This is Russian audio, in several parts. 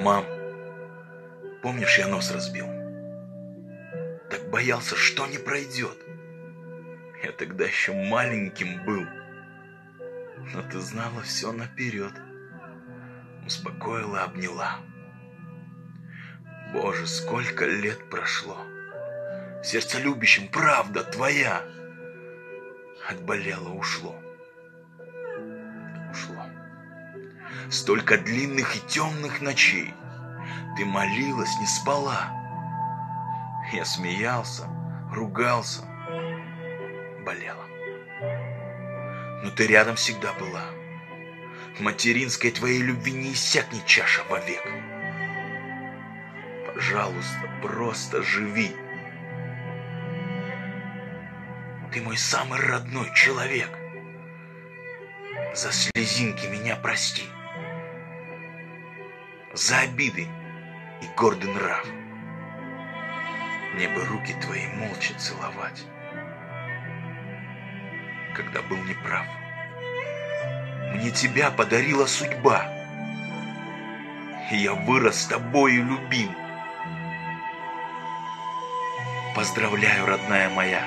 Мам, помнишь, я нос разбил? Так боялся, что не пройдет. Я тогда еще маленьким был. Но ты знала все наперед. Успокоила, обняла. Боже, сколько лет прошло. Сердце любящим, правда твоя. Отболело, ушло. Ушло. Столько длинных и темных ночей. Ты молилась, не спала. Я смеялся, ругался, болела. Но ты рядом всегда была. Материнской твоей любви не иссякнет чаша вовек. Пожалуйста, просто живи. Ты мой самый родной человек. За слезинки меня прости. За обиды и гордый нрав. Мне бы руки твои молча целовать, когда был неправ. Мне тебя подарила судьба, и я вырос с тобою любим. Поздравляю, родная моя,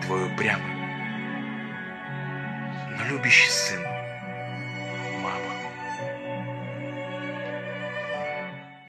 твой упрямый, но любящий сын